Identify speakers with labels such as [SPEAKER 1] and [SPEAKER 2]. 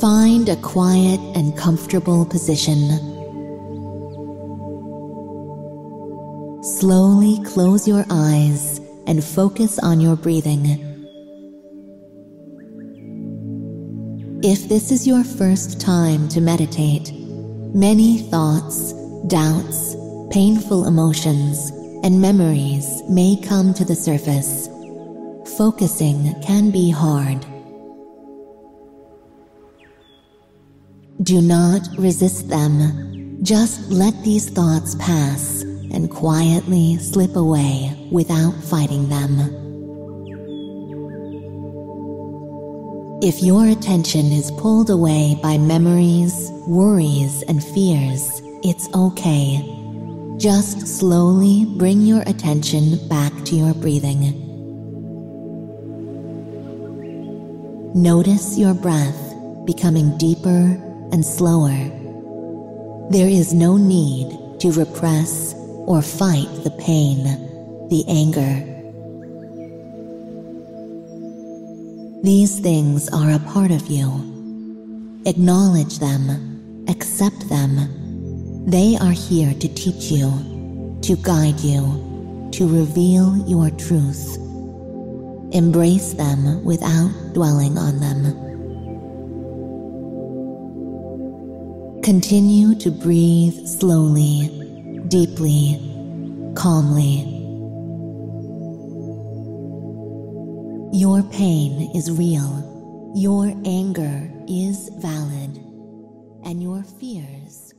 [SPEAKER 1] Find a quiet and comfortable position. Slowly close your eyes and focus on your breathing. If this is your first time to meditate, many thoughts, doubts, painful emotions, and memories may come to the surface. Focusing can be hard. Do not resist them. Just let these thoughts pass and quietly slip away without fighting them. If your attention is pulled away by memories, worries, and fears, it's okay. Just slowly bring your attention back to your breathing. Notice your breath becoming deeper and slower. There is no need to repress or fight the pain, the anger. These things are a part of you. Acknowledge them, accept them. They are here to teach you, to guide you, to reveal your truth. Embrace them without dwelling on them. Continue to breathe slowly, deeply, calmly. Your pain is real. Your anger is valid. And your fears